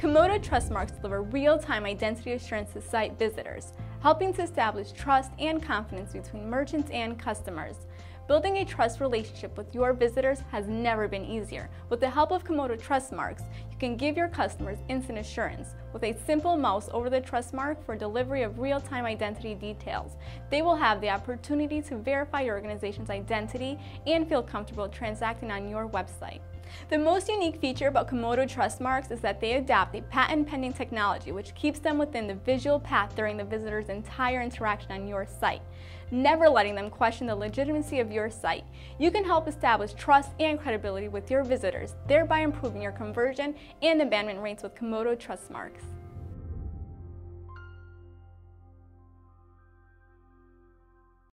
Comodo Trustmarks deliver real-time identity assurance to site visitors, helping to establish trust and confidence between merchants and customers. Building a trust relationship with your visitors has never been easier. With the help of Comodo Trust Marks, you can give your customers instant assurance. With a simple mouse over the trust mark for delivery of real-time identity details, they will have the opportunity to verify your organization's identity and feel comfortable transacting on your website. The most unique feature about Comodo trust marks is that they adopt a patent-pending technology which keeps them within the visual path during the visitor's entire interaction on your site, never letting them question the legitimacy of your site. You can help establish trust and credibility with your visitors, thereby improving your conversion and abandonment rates with Comodo Trustmarks.